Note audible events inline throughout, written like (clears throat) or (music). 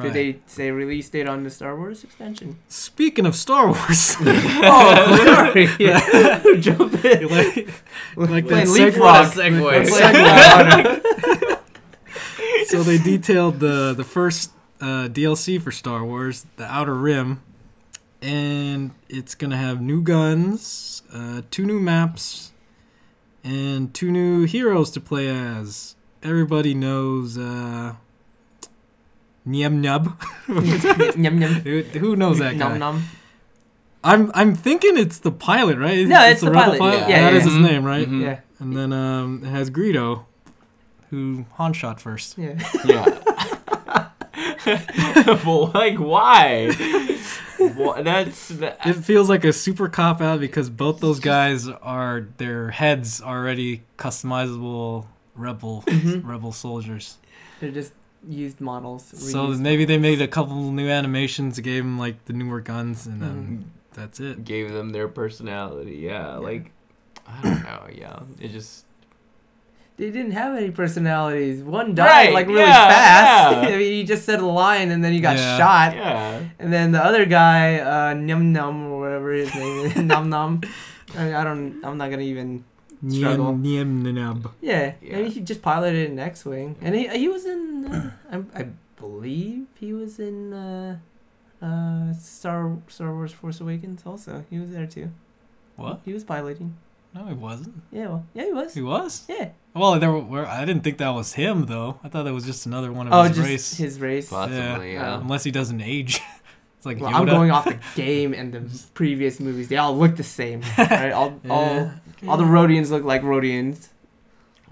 Right. Did they say release date on the Star Wars expansion? Speaking of Star Wars, (laughs) (laughs) oh, sorry. (laughs) Yeah. Jump in. like, like that leapfrog. segue. Segue. so they detailed the the first uh, DLC for Star Wars, the Outer Rim, and it's gonna have new guns, uh, two new maps, and two new heroes to play as. Everybody knows uh, Nien Nunb. (laughs) Yum yum. who, who knows that guy? Nom nom. I'm I'm thinking it's the pilot, right? No, it's the rebel pilot, yeah. Yeah, That yeah, is his name, right? Mhm. Yeah. And then um, it has Greedo, who Han shot first. Yeah. Yeah. (laughs) well, like why? Wha- That's that, (laughs) It feels like a super cop out because both those guys are their heads already customizable rebel Mhm. rebel soldiers. They're just used models. So reused. maybe they made a couple new animations, gave them like the newer guns, and then Mm-hmm. that's it. gave them their personality. Yeah, like I don't know. Yeah, it just They didn't have any personalities. One died Right, like really yeah, fast. yeah. (laughs) I mean, he just said a line and then he got Yeah. shot. yeah. And then the other guy, uh, Num Num or whatever his name is, (laughs) Num Num. I, mean, I don't. I'm not gonna even. Struggle. Nyem Nyem Yeah, Yeah. maybe he just piloted an X-wing, and he he was in. Uh, I, I believe he was in uh, uh, Star Star Wars Force Awakens. Also, he was there too. What? He was piloting. No, he wasn't. Yeah, well, yeah, he was. He was. Yeah. Well, there were. I didn't think that was him though. I thought that was just another one of Oh, his just race. his race. Possibly, yeah. Um, Unless he doesn't age. (laughs) it's like Well, Yoda. I'm going off the game and the (laughs) previous movies. They all look the same, right? All, (laughs) all, all the Rodians look like Rodians.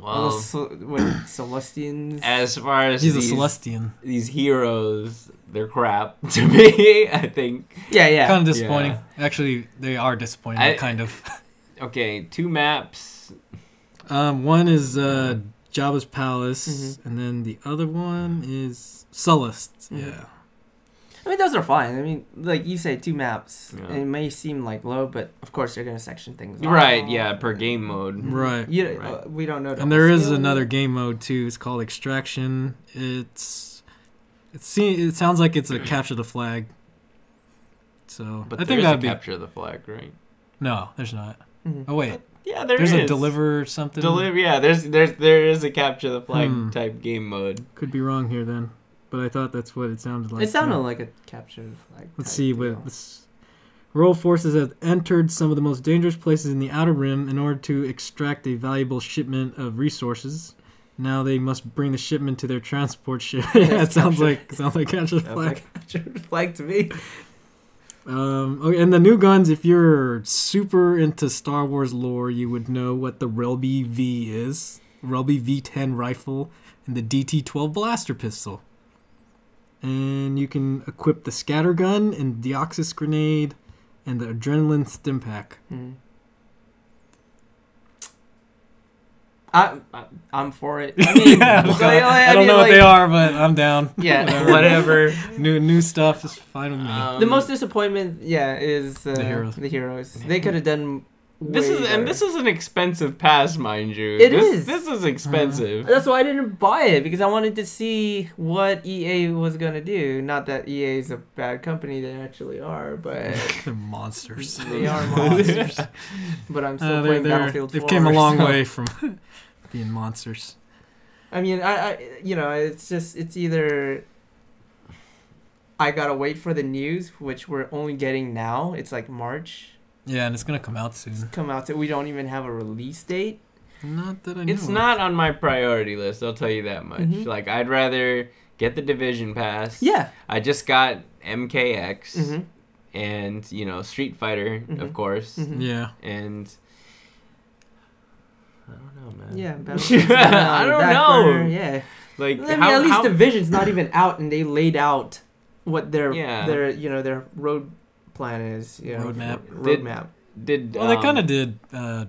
all the Well, Cel- what, (clears throat) Celestians. as far as He's a these, Celestian. these heroes, they're crap (laughs) to me. I think. yeah, yeah. Kind of disappointing. Yeah. Actually, they are disappointing. I- kind of. Okay, two maps. Um, one is uh, Jabba's palace, Mhm. and then the other one is Sullust. Mhm. Yeah. I mean, those are fine. I mean, like you say, two maps. Yeah. It may seem like low, but of course they're gonna section things. off. Right. Yeah. Per game mode. Right. You, Right. uh, we don't know. And there whole is another game mode too. It's called Extraction. It's it se- it sounds like it's a (clears throat) capture the flag. So But I think that'd a be capture the flag, right? no. There's not. Mhm. Oh wait, Yeah, there there's a deliver something. Deliver. Yeah, there's there's there is a capture the flag Hmm. type game mode. Could be wrong here then, but I thought that's what it sounded like. It sounded Yeah. like a capture flag. Let's see what this. Royal forces have entered some of the most dangerous places in the Outer Rim in order to extract a valuable shipment of resources. Now they must bring the shipment to their transport ship. (laughs) yeah, it sounds like sounds like capture the Sounds flag. (laughs) like flag to me. Um, okay, and the new guns. If you're super into Star Wars lore, you would know what the Relby V is. Relby V10 rifle and the DT12 blaster pistol. And you can equip the scatter gun and Deoxys grenade and the adrenaline stim pack. Hmm. I, I I'm for it. I (laughs) mean, Yeah, like, okay. like, I don't mean, know what like, they are, but I'm down. (laughs) Yeah, (laughs) Whatever. new new stuff is fine with me. Um, The most disappointment, yeah, is uh, The heroes. The heroes. They could have done. This is better. and this is an expensive pass, mind you. It this, is. This is expensive. That's why I didn't buy it because I wanted to see what EA was gonna do. Not that EA is a bad company; they actually are, but They're (laughs) monsters. they are monsters. (laughs) but I'm still Uh, they're, playing they're, Battlefield they've 4. came a long (laughs) so- way from being monsters. I mean, I, I, you know, it's just it's either I gotta wait for the news, which we're only getting now. It's like March Yeah, and it's gonna come out soon. come out. To, we don't even have a release date. Not that I know. It's of. not on my priority list. I'll tell you that much. Mhm. Like I'd rather get the division pass. Yeah. I just got MKX hmm and you know Street Fighter, Mhm. of course, Mhm. Yeah. and I don't know, man. Yeah. (laughs) Battlefield's been on I don't know. burner, Yeah. Like I mean, how, at least how- Division's not even out, and they laid out what their Yeah. their you know their road plan is. You know, Roadmap. Did- Roadmap. did Well, they um, kind of did uh,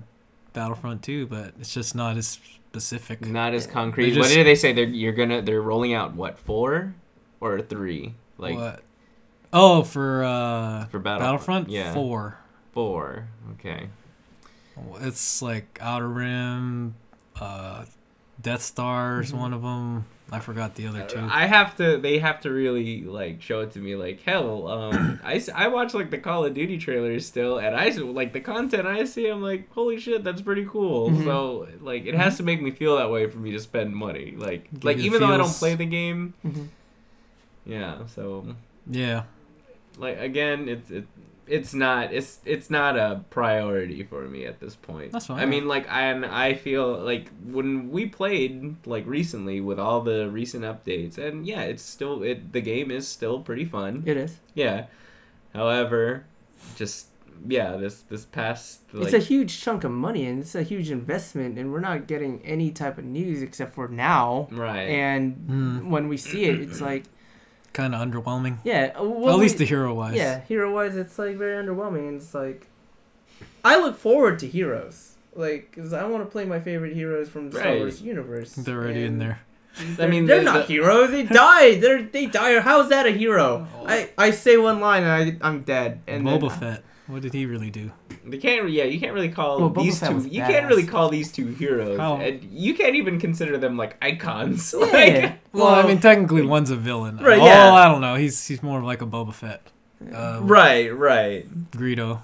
Battlefront too, but it's just not as specific. not as concrete. They what did they say? They're you're gonna they're rolling out what four or three? Like what? Oh, for uh, for Battle- Battlefront yeah. Four. four. Okay. It's like Outer Rim, uh, Death Star is Mhm. one of them. I forgot the other two. I have to. They have to really like show it to me. Like hell, um, (clears throat) I, I watch like the Call of Duty trailers still, and I like the content I see. I'm like, holy shit, that's pretty cool. Mhm. So like, it has to make me feel that way for me to spend money. Like Give like even though I don't play the game, Mhm. yeah. So Yeah. like again, it's it. It's not it's it's not a priority for me at this point. That's fine. I mean, like, I and I feel like when we played like recently with all the recent updates, and yeah, it's still it. The game is still pretty fun. It is. Yeah. However, just yeah, this this past like it's a huge chunk of money and it's a huge investment, and we're not getting any type of news except for now. right. And Hmm. when we see it, it's like, Kind of underwhelming. yeah. Uh, well, At least we- the hero wise. Yeah, hero wise, it's like very underwhelming. It's like, I look forward to heroes, like, cause I want to play my favorite heroes from the Star Wars universe. They're already in there. I mean, they're the- not the- heroes. They (laughs) die. They're they die. How's that a hero? Oh. I I say one line and I I'm dead. And then- Fett. What did he really do? They can't. Yeah, you can't really call Well, these Fett two. was You can't really call these two heroes, How? and you can't even consider them like icons. Yeah. (laughs) Like, Well, I mean, technically, one's a villain. Right, Oh, yeah. I don't know. He's he's more of like a Boba Fett. Uh, right, right. Greedo.